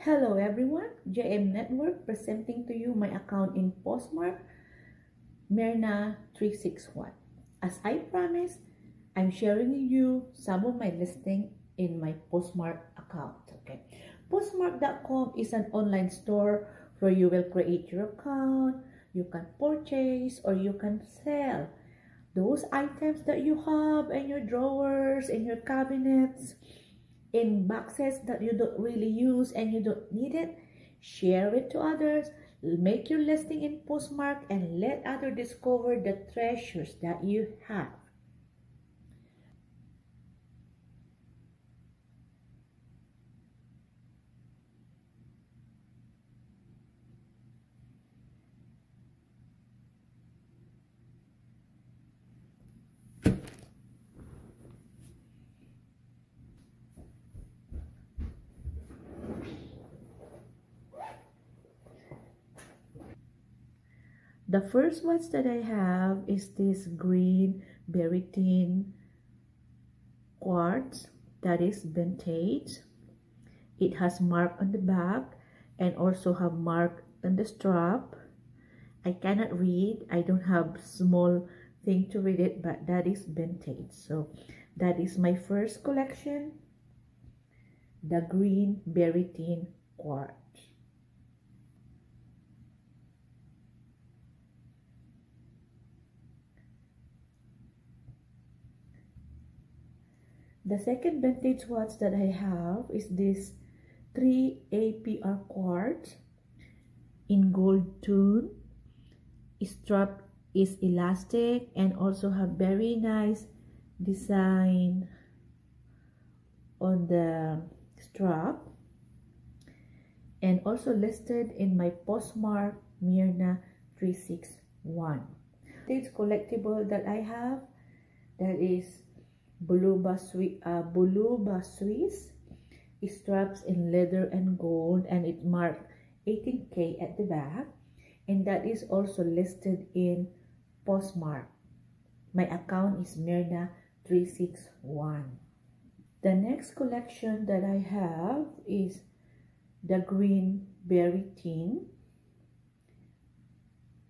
Hello everyone, JM Network presenting to you my account in Poshmark Myrna361. As I promised, I'm sharing with you some of my listing in my Poshmark account. Okay, Poshmark.com is an online store where you will create your account, you can purchase or you can sell those items that you have in your drawers, in your cabinets, in boxes that you don't really use and you don't need it, share it to others, make your listing in poshmark and let others discover the treasures that you have. The first watch that I have is this green very thin quartz that is vintage. It has mark on the back and also have mark on the strap. I cannot read. I don't have small thing to read it, but that is vintage. So that is my first collection. The green very thin quartz. The second vintage watch that I have is this 3 APR quartz in gold tone. Strap is elastic and also have very nice design on the strap and also listed in my poshmark Myrna 361. This collectible that I have that is Buluba, uh, Buluba Swiss straps in leather and gold and it marked 18k at the back and that is also listed in poshmark. My account is Myrna 361. The next collection that I have is the green berry tin.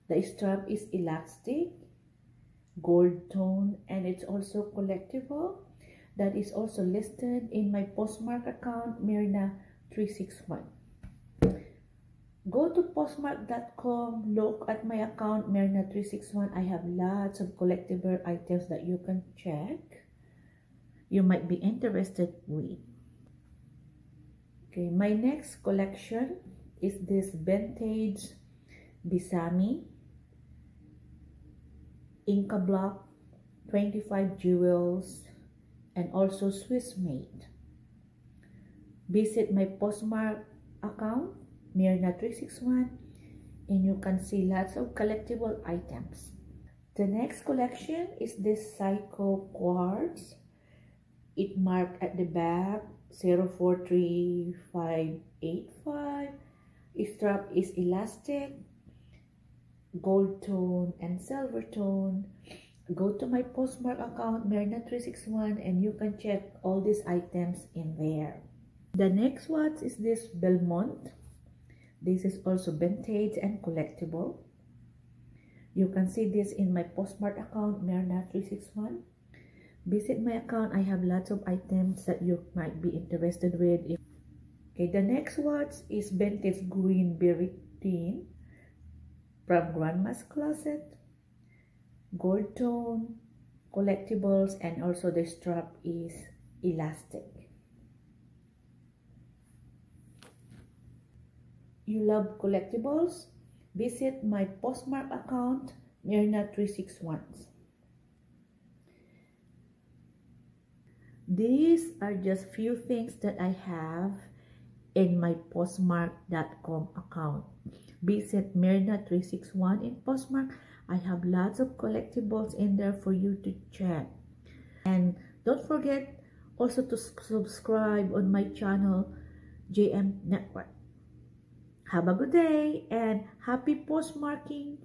The strap is elastic gold tone and it's also collectible. That is also listed in my poshmark account Myrna 361 go to poshmark.com look at my account Myrna 361 I have lots of collectible items that you can check you might be interested with. Okay my next collection is this vintage Bisami Incabloc, 25 jewels, and also Swiss made. Visit my poshmark account, Myrna361, and you can see lots of collectible items. The next collection is this Seiko Quartz. It marked at the back 043585. Strap is elastic gold tone and silver tone. Go to my poshmark account Myrna361 and you can check all these items in there. The next watch is this Belmont. This is also vintage and collectible. You can see this in my poshmark account Myrna361 visit my account I have lots of items that you might be interested with. Okay the next watch is vintage green berry tin from grandma's closet gold tone collectibles and also the strap is elastic. You love collectibles? Visit my poshmark account Myrna361 these are just few things that I have in my postmark.com account Visit Myrna361 in Postmark. I have lots of collectibles in there for you to check. And don't forget also to subscribe on my channel, JM Network. Have a good day and happy postmarking!